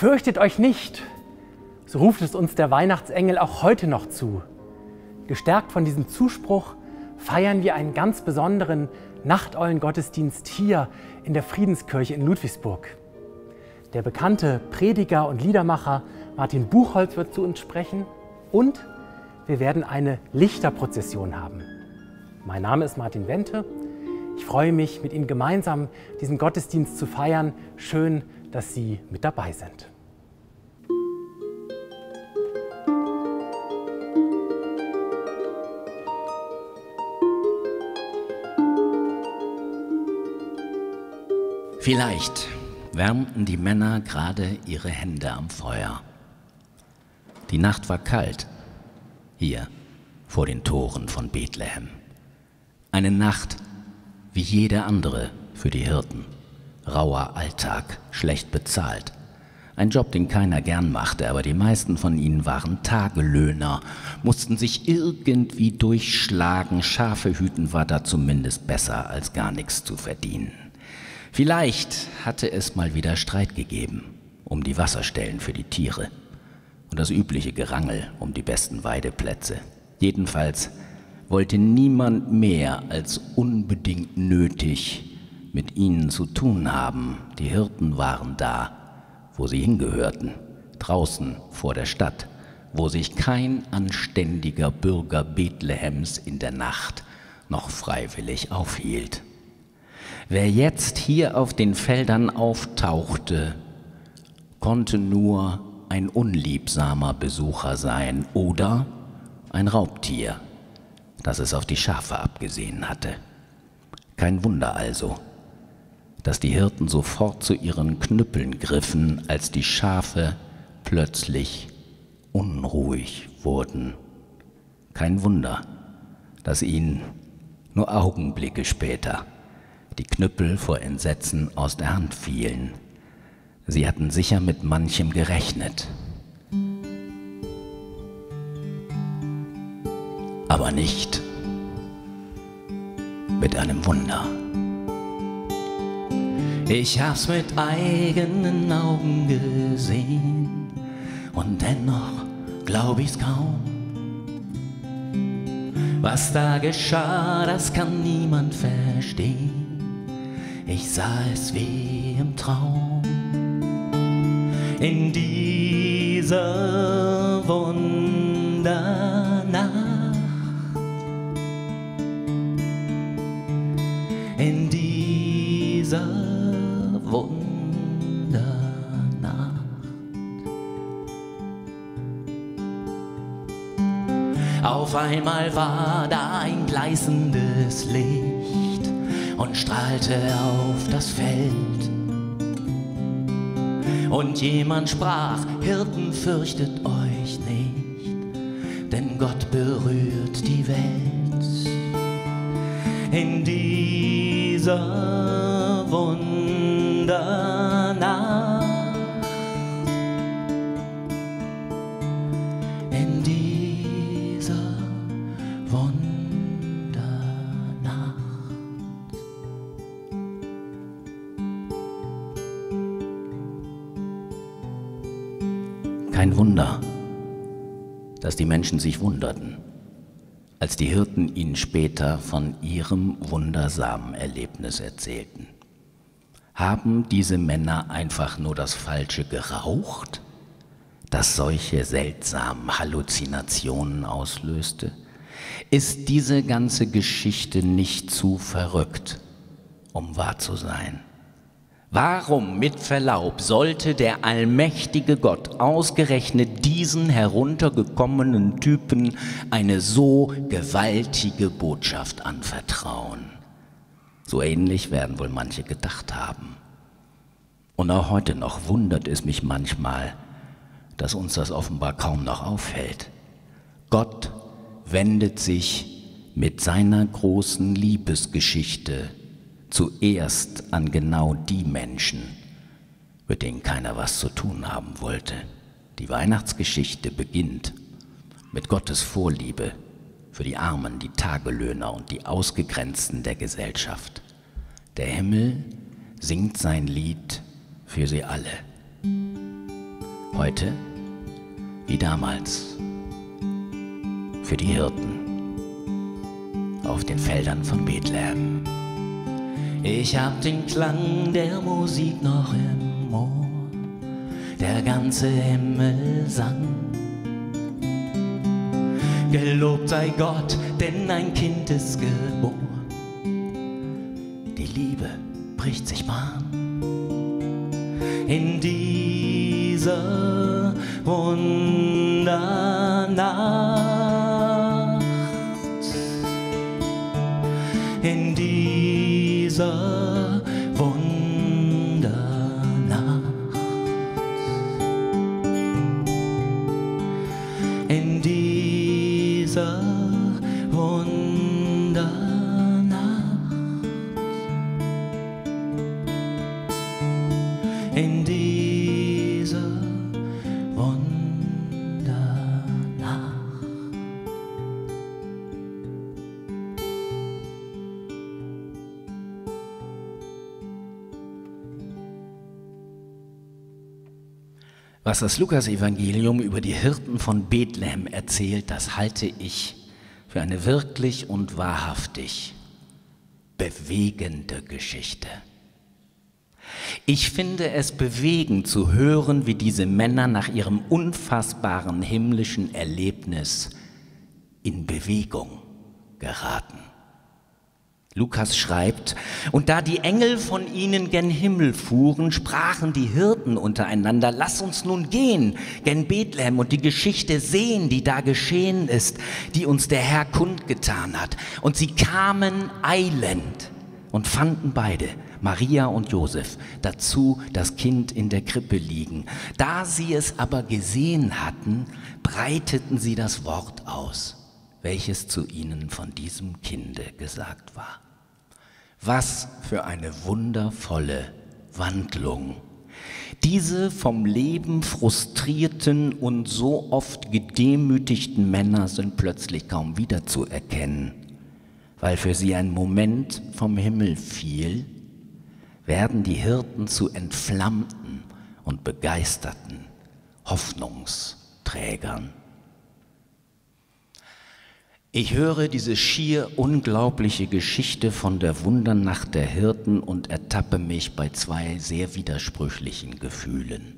Fürchtet euch nicht, so ruft es uns der Weihnachtsengel auch heute noch zu. Gestärkt von diesem Zuspruch feiern wir einen ganz besonderen Nachteulen-Gottesdienst hier in der Friedenskirche in Ludwigsburg. Der bekannte Prediger und Liedermacher Martin Buchholz wird zu uns sprechen und wir werden eine Lichterprozession haben. Mein Name ist Martin Wente. Ich freue mich, mit Ihnen gemeinsam diesen Gottesdienst zu feiern. Schön, dass Sie mit dabei sind. Vielleicht wärmten die Männer gerade ihre Hände am Feuer. Die Nacht war kalt, hier vor den Toren von Bethlehem. Eine Nacht wie jede andere für die Hirten. Rauer Alltag, schlecht bezahlt. Ein Job, den keiner gern machte, aber die meisten von ihnen waren Tagelöhner, mussten sich irgendwie durchschlagen. Schafe hüten war da zumindest besser, als gar nichts zu verdienen. Vielleicht hatte es mal wieder Streit gegeben um die Wasserstellen für die Tiere und das übliche Gerangel um die besten Weideplätze. Jedenfalls wollte niemand mehr als unbedingt nötig mit ihnen zu tun haben. Die Hirten waren da, wo sie hingehörten, draußen vor der Stadt, wo sich kein anständiger Bürger Bethlehems in der Nacht noch freiwillig aufhielt. Wer jetzt hier auf den Feldern auftauchte, konnte nur ein unliebsamer Besucher sein oder ein Raubtier, das es auf die Schafe abgesehen hatte. Kein Wunder also, dass die Hirten sofort zu ihren Knüppeln griffen, als die Schafe plötzlich unruhig wurden. Kein Wunder, dass ihnen nur Augenblicke später die Knüppel vor Entsetzen aus der Hand fielen. Sie hatten sicher mit manchem gerechnet. Aber nicht mit einem Wunder. Ich hab's mit eigenen Augen gesehen und dennoch glaub ich's kaum. Was da geschah, das kann niemand verstehen ich sah es wie im Traum. In dieser Wundernacht, Auf einmal war da ein gleißendes Licht und strahlte auf das Feld. Und jemand sprach, Hirten fürchtet euch nicht, denn Gott berührt die Welt. In dieser Wundernacht die Menschen sich wunderten, als die Hirten ihnen später von ihrem wundersamen Erlebnis erzählten. Haben diese Männer einfach nur das Falsche geraucht, das solche seltsamen Halluzinationen auslöste? Ist diese ganze Geschichte nicht zu verrückt, um wahr zu sein? Warum, mit Verlaub, sollte der allmächtige Gott ausgerechnet diesen heruntergekommenen Typen eine so gewaltige Botschaft anvertrauen? So ähnlich werden wohl manche gedacht haben. Und auch heute noch wundert es mich manchmal, dass uns das offenbar kaum noch auffällt. Gott wendet sich mit seiner großen Liebesgeschichte zuerst an genau die Menschen, mit denen keiner was zu tun haben wollte. Die Weihnachtsgeschichte beginnt mit Gottes Vorliebe für die Armen, die Tagelöhner und die Ausgegrenzten der Gesellschaft. Der Himmel singt sein Lied für sie alle. Heute wie damals für die Hirten auf den Feldern von Bethlehem. Ich hab den Klang der Musik noch im Ohr, der ganze Himmel sang. Gelobt sei Gott, denn ein Kind ist geboren. Die Liebe bricht sich Bahn in dieser Wundernacht. In dieser Wundernacht. Was das Lukasevangelium über die Hirten von Bethlehem erzählt, das halte ich für eine wirklich und wahrhaftig bewegende Geschichte. Ich finde es bewegend zu hören, wie diese Männer nach ihrem unfassbaren himmlischen Erlebnis in Bewegung geraten. Lukas schreibt, und da die Engel von ihnen gen Himmel fuhren, sprachen die Hirten untereinander, lass uns nun gehen gen Bethlehem und die Geschichte sehen, die da geschehen ist, die uns der Herr kundgetan hat. Und sie kamen eilend und fanden beide, Maria und Josef, dazu das Kind in der Krippe liegen. Da sie es aber gesehen hatten, breiteten sie das Wort aus, welches zu ihnen von diesem Kinde gesagt war. Was für eine wundervolle Wandlung. Diese vom Leben frustrierten und so oft gedemütigten Männer sind plötzlich kaum wiederzuerkennen, weil für sie ein Moment vom Himmel fiel, werden die Hirten zu entflammten und begeisterten Hoffnungsträgern. Ich höre diese schier unglaubliche Geschichte von der Wundernacht der Hirten und ertappe mich bei zwei sehr widersprüchlichen Gefühlen.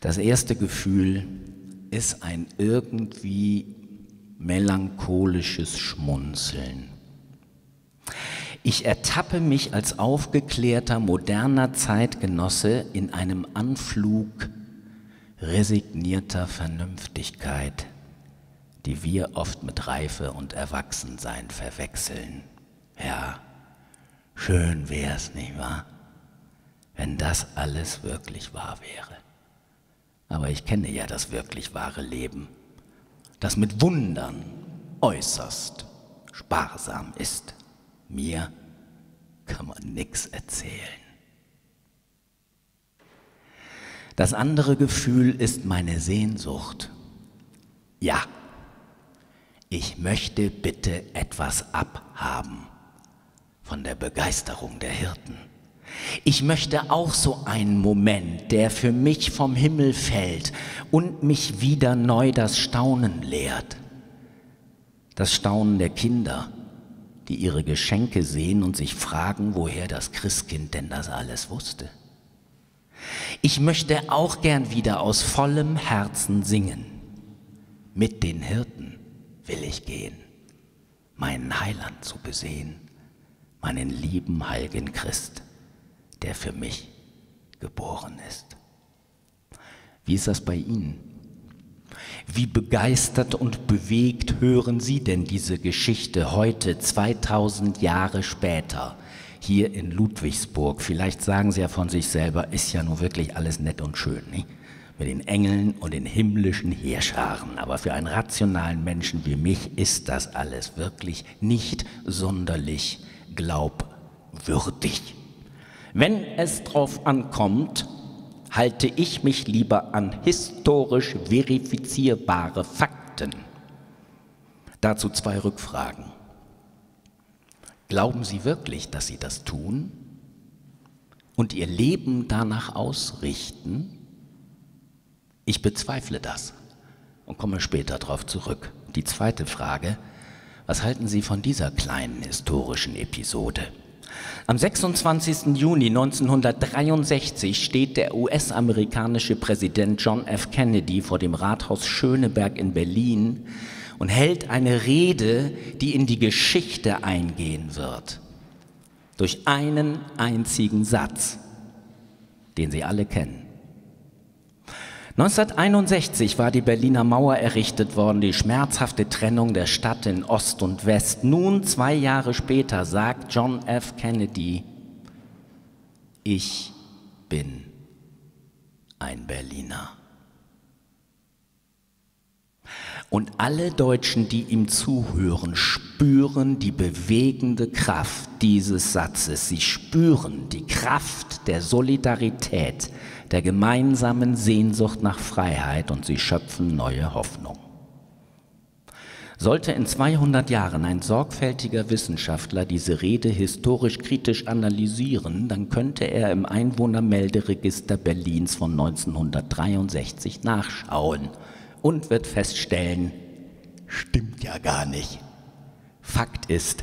Das erste Gefühl ist ein irgendwie melancholisches Schmunzeln. Ich ertappe mich als aufgeklärter, moderner Zeitgenosse in einem Anflug resignierter Vernünftigkeit die wir oft mit Reife und Erwachsensein verwechseln. Ja, schön wär's, nicht wahr? Wenn das alles wirklich wahr wäre. Aber ich kenne ja das wirklich wahre Leben, das mit Wundern äußerst sparsam ist. Mir kann man nichts erzählen. Das andere Gefühl ist meine Sehnsucht. Ja, ich möchte bitte etwas abhaben von der Begeisterung der Hirten. Ich möchte auch so einen Moment, der für mich vom Himmel fällt und mich wieder neu das Staunen lehrt. Das Staunen der Kinder, die ihre Geschenke sehen und sich fragen, woher das Christkind denn das alles wusste. Ich möchte auch gern wieder aus vollem Herzen singen mit den Hirten will ich gehen, meinen Heiland zu besehen, meinen lieben heiligen Christ, der für mich geboren ist. Wie ist das bei Ihnen? Wie begeistert und bewegt hören Sie denn diese Geschichte heute, 2000 Jahre später, hier in Ludwigsburg? Vielleicht sagen Sie ja von sich selber, ist ja nur wirklich alles nett und schön. Nicht? Mit den Engeln und den himmlischen Heerscharen. Aber für einen rationalen Menschen wie mich ist das alles wirklich nicht sonderlich glaubwürdig. Wenn es drauf ankommt, halte ich mich lieber an historisch verifizierbare Fakten. Dazu zwei Rückfragen. Glauben Sie wirklich, dass Sie das tun und Ihr Leben danach ausrichten? Ich bezweifle das und komme später darauf zurück. Die zweite Frage, was halten Sie von dieser kleinen historischen Episode? Am 26. Juni 1963 steht der US-amerikanische Präsident John F. Kennedy vor dem Rathaus Schöneberg in Berlin und hält eine Rede, die in die Geschichte eingehen wird. Durch einen einzigen Satz, den Sie alle kennen. 1961 war die Berliner Mauer errichtet worden, die schmerzhafte Trennung der Stadt in Ost und West. Nun, zwei Jahre später, sagt John F. Kennedy, ich bin ein Berliner. Und alle Deutschen, die ihm zuhören, spüren die bewegende Kraft dieses Satzes. Sie spüren die Kraft der Solidarität, der gemeinsamen Sehnsucht nach Freiheit und sie schöpfen neue Hoffnung. Sollte in 200 Jahren ein sorgfältiger Wissenschaftler diese Rede historisch kritisch analysieren, dann könnte er im Einwohnermelderegister Berlins von 1963 nachschauen und wird feststellen, stimmt ja gar nicht. Fakt ist,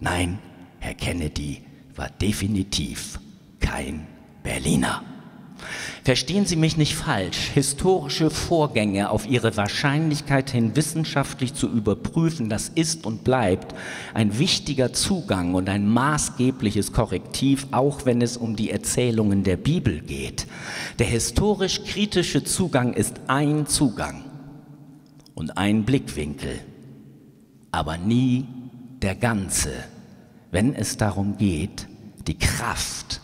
nein, Herr Kennedy war definitiv kein Berliner. Verstehen Sie mich nicht falsch, historische Vorgänge auf ihre Wahrscheinlichkeit hin wissenschaftlich zu überprüfen, das ist und bleibt ein wichtiger Zugang und ein maßgebliches Korrektiv, auch wenn es um die Erzählungen der Bibel geht. Der historisch-kritische Zugang ist ein Zugang und ein Blickwinkel, aber nie der ganze, wenn es darum geht, die Kraft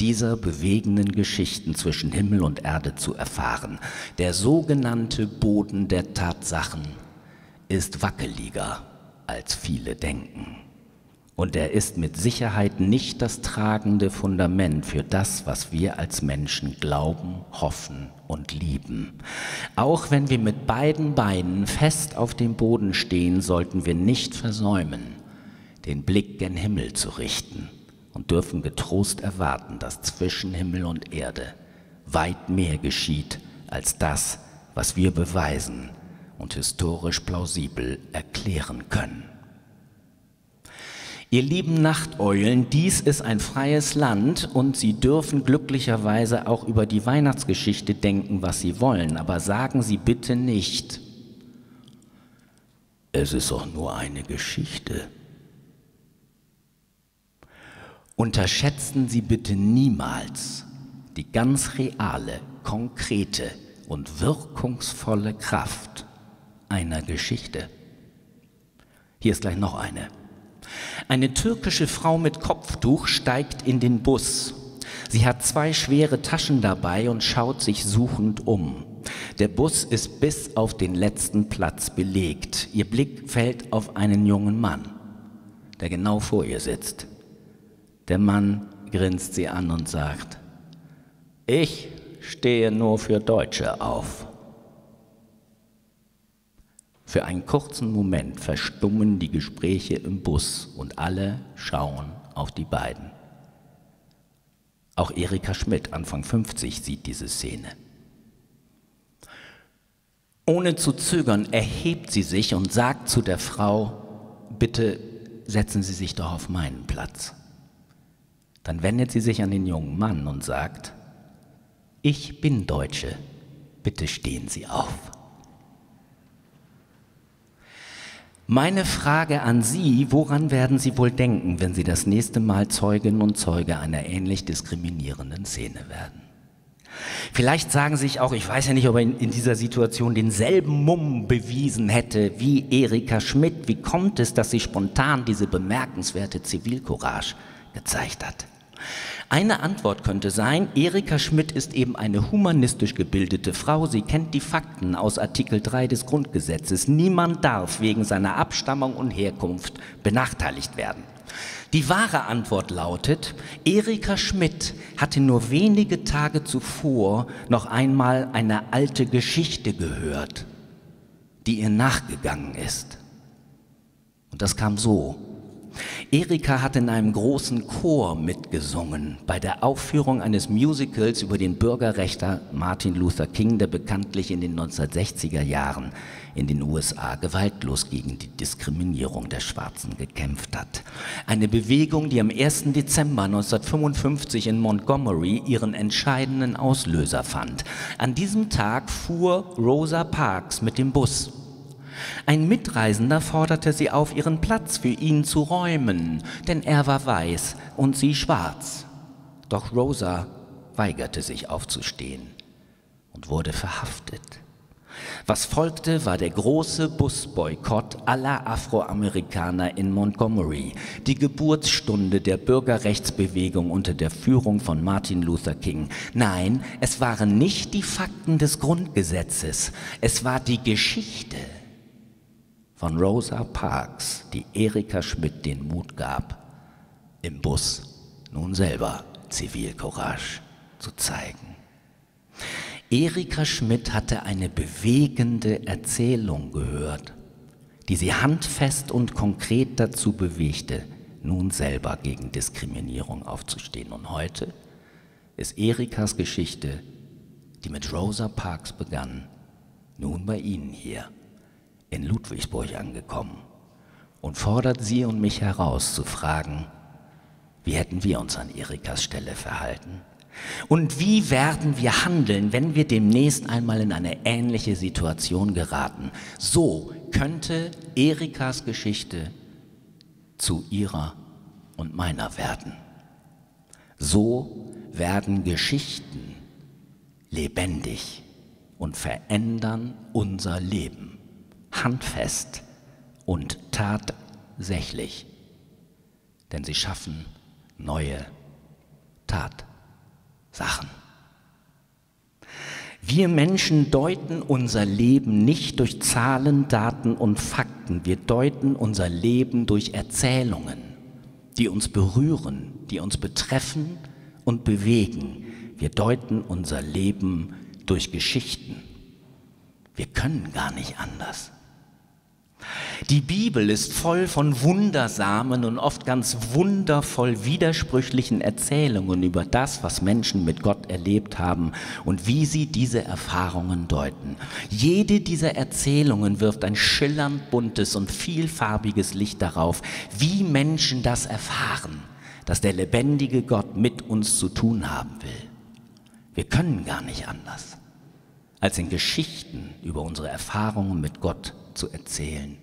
dieser bewegenden Geschichten zwischen Himmel und Erde zu erfahren. Der sogenannte Boden der Tatsachen ist wackeliger, als viele denken. Und er ist mit Sicherheit nicht das tragende Fundament für das, was wir als Menschen glauben, hoffen und lieben. Auch wenn wir mit beiden Beinen fest auf dem Boden stehen, sollten wir nicht versäumen, den Blick gen Himmel zu richten und dürfen getrost erwarten, dass zwischen Himmel und Erde weit mehr geschieht als das, was wir beweisen und historisch plausibel erklären können. Ihr lieben Nachteulen, dies ist ein freies Land und Sie dürfen glücklicherweise auch über die Weihnachtsgeschichte denken, was Sie wollen, aber sagen Sie bitte nicht, es ist doch nur eine Geschichte. Unterschätzen Sie bitte niemals die ganz reale, konkrete und wirkungsvolle Kraft einer Geschichte. Hier ist gleich noch eine. Eine türkische Frau mit Kopftuch steigt in den Bus. Sie hat zwei schwere Taschen dabei und schaut sich suchend um. Der Bus ist bis auf den letzten Platz belegt. Ihr Blick fällt auf einen jungen Mann, der genau vor ihr sitzt. Der Mann grinst sie an und sagt, ich stehe nur für Deutsche auf. Für einen kurzen Moment verstummen die Gespräche im Bus und alle schauen auf die beiden. Auch Erika Schmidt, Anfang 50, sieht diese Szene. Ohne zu zögern erhebt sie sich und sagt zu der Frau, bitte setzen Sie sich doch auf meinen Platz. Dann wendet sie sich an den jungen Mann und sagt, ich bin Deutsche, bitte stehen Sie auf. Meine Frage an Sie, woran werden Sie wohl denken, wenn Sie das nächste Mal Zeugin und Zeuge einer ähnlich diskriminierenden Szene werden? Vielleicht sagen Sie sich auch, ich weiß ja nicht, ob er in, in, dieser Situation denselben Mumm bewiesen hätte wie Erika Schmidt. Wie kommt es, dass sie spontan diese bemerkenswerte Zivilcourage gezeigt hat? Eine Antwort könnte sein, Erika Schmidt ist eben eine humanistisch gebildete Frau. Sie kennt die Fakten aus Artikel 3 des Grundgesetzes. Niemand darf wegen seiner Abstammung und Herkunft benachteiligt werden. Die wahre Antwort lautet, Erika Schmidt hatte nur wenige Tage zuvor noch einmal eine alte Geschichte gehört, die ihr nachgegangen ist. Und das kam so. Erika hat in einem großen Chor mitgesungen bei der Aufführung eines Musicals über den Bürgerrechter Martin Luther King, der bekanntlich in den 1960er Jahren in den USA gewaltlos gegen die Diskriminierung der Schwarzen gekämpft hat. Eine Bewegung, die am 1. Dezember 1955 in Montgomery ihren entscheidenden Auslöser fand. An diesem Tag fuhr Rosa Parks mit dem Bus ein Mitreisender forderte sie auf, ihren Platz für ihn zu räumen, denn er war weiß und sie schwarz. Doch Rosa weigerte sich aufzustehen und wurde verhaftet. Was folgte, war der große Busboykott aller Afroamerikaner in Montgomery, die Geburtsstunde der Bürgerrechtsbewegung unter der Führung von Martin Luther King. Nein, es waren nicht die Fakten des Grundgesetzes, es war die Geschichte von Rosa Parks, die Erika Schmidt den Mut gab, im Bus nun selber Zivilcourage zu zeigen. Erika Schmidt hatte eine bewegende Erzählung gehört, die sie handfest und konkret dazu bewegte, nun selber gegen Diskriminierung aufzustehen. Und heute ist Erikas Geschichte, die mit Rosa Parks begann, nun bei Ihnen hier in Ludwigsburg angekommen und fordert sie und mich heraus zu fragen, wie hätten wir uns an Erikas Stelle verhalten? Und wie werden wir handeln, wenn wir demnächst einmal in eine ähnliche Situation geraten? So könnte Erikas Geschichte zu ihrer und meiner werden. So werden Geschichten lebendig und verändern unser Leben handfest und tatsächlich, denn sie schaffen neue Tatsachen. Wir Menschen deuten unser Leben nicht durch Zahlen, Daten und Fakten, wir deuten unser Leben durch Erzählungen, die uns berühren, die uns betreffen und bewegen. Wir deuten unser Leben durch Geschichten. Wir können gar nicht anders. Die Bibel ist voll von wundersamen und oft ganz wundervoll widersprüchlichen Erzählungen über das, was Menschen mit Gott erlebt haben und wie sie diese Erfahrungen deuten. Jede dieser Erzählungen wirft ein schillernd buntes und vielfarbiges Licht darauf, wie Menschen das erfahren, dass der lebendige Gott mit uns zu tun haben will. Wir können gar nicht anders, als in Geschichten über unsere Erfahrungen mit Gott zu erzählen.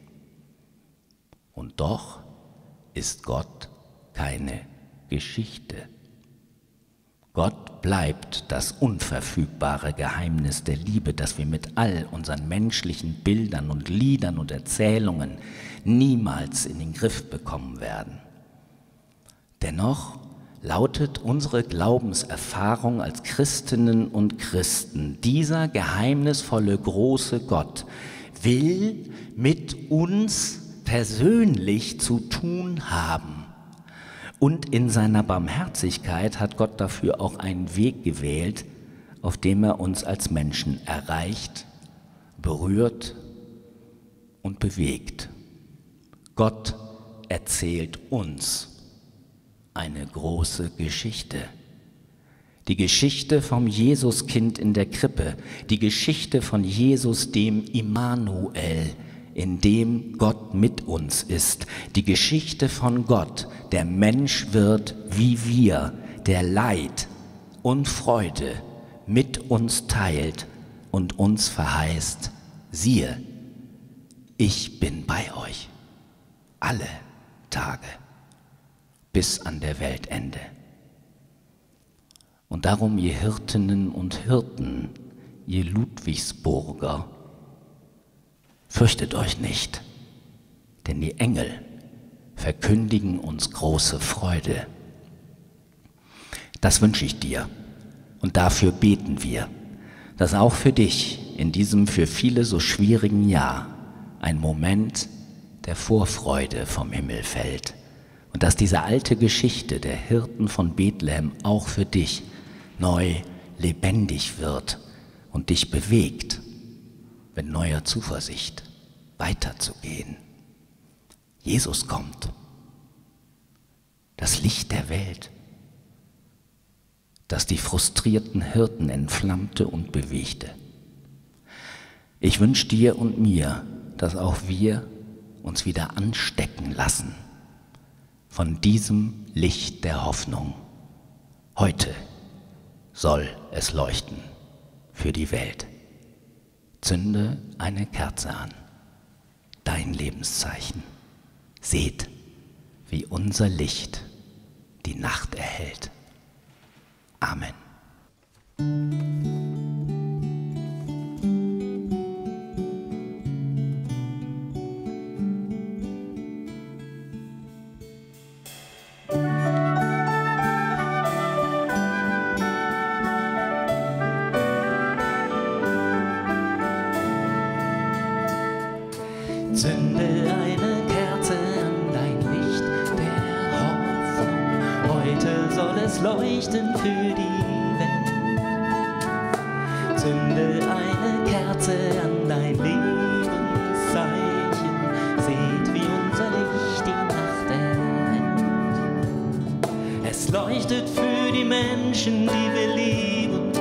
Und doch ist Gott keine Geschichte. Gott bleibt das unverfügbare Geheimnis der Liebe, das wir mit all unseren menschlichen Bildern und Liedern und Erzählungen niemals in den Griff bekommen werden. Dennoch lautet unsere Glaubenserfahrung als Christinnen und Christen, dieser geheimnisvolle große Gott will mit uns persönlich zu tun haben. Und in seiner Barmherzigkeit hat Gott dafür auch einen Weg gewählt, auf dem er uns als Menschen erreicht, berührt und bewegt. Gott erzählt uns eine große Geschichte. Die Geschichte vom Jesuskind in der Krippe, die Geschichte von Jesus dem Immanuel, in dem Gott mit uns ist, die Geschichte von Gott, der Mensch wird wie wir, der Leid und Freude mit uns teilt und uns verheißt, siehe, ich bin bei euch alle Tage bis an der Weltende. Und darum, ihr Hirtinnen und Hirten, ihr Ludwigsburger, fürchtet euch nicht, denn die Engel verkündigen uns große Freude. Das wünsche ich dir und dafür beten wir, dass auch für dich in diesem für viele so schwierigen Jahr ein Moment der Vorfreude vom Himmel fällt und dass diese alte Geschichte der Hirten von Bethlehem auch für dich neu lebendig wird und dich bewegt, mit neuer Zuversicht weiterzugehen. Jesus kommt das Licht der Welt, das die frustrierten Hirten entflammte und bewegte. Ich wünsche dir und mir, dass auch wir uns wieder anstecken lassen von diesem Licht der Hoffnung. Heute soll es leuchten für die Welt. Zünde eine Kerze an, dein Lebenszeichen. Seht, wie unser Licht die Nacht erhält. Amen. Leuchtet für die Menschen, die wir lieben.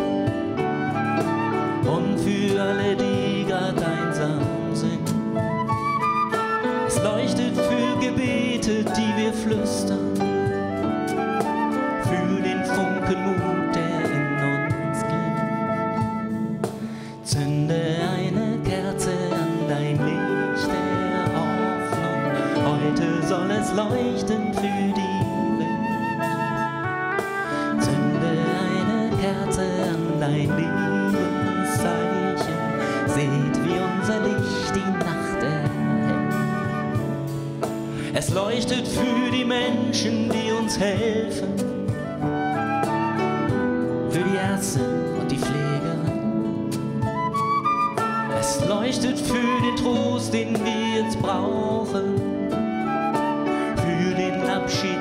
Und für alle, die grad einsam sind. Es leuchtet für Gebete, die wir flüstern, für den Funken Mut, der in uns glimmt. Zünde eine Kerze an dein Licht der Hoffnung, heute soll es leuchten leuchtet für die Menschen, die uns helfen, für die Ärzte und die Pflegerin. Es leuchtet für den Trost, den wir jetzt brauchen, für den Abschied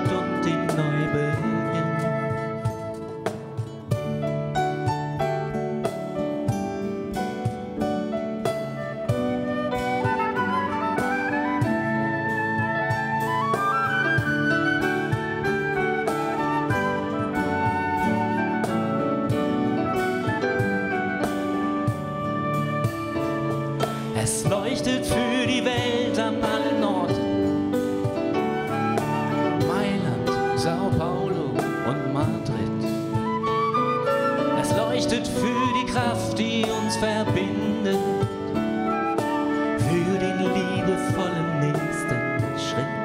Sao Paulo und Madrid. Es leuchtet für die Kraft, die uns verbindet. Für den liebevollen nächsten Schritt.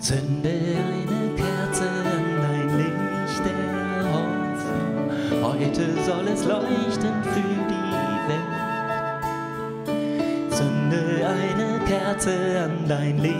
Zünde eine Kerze an dein Licht der Hoffnung. Heute soll es leuchten für die Welt. Zünde eine Kerze an dein Lebenszeichen.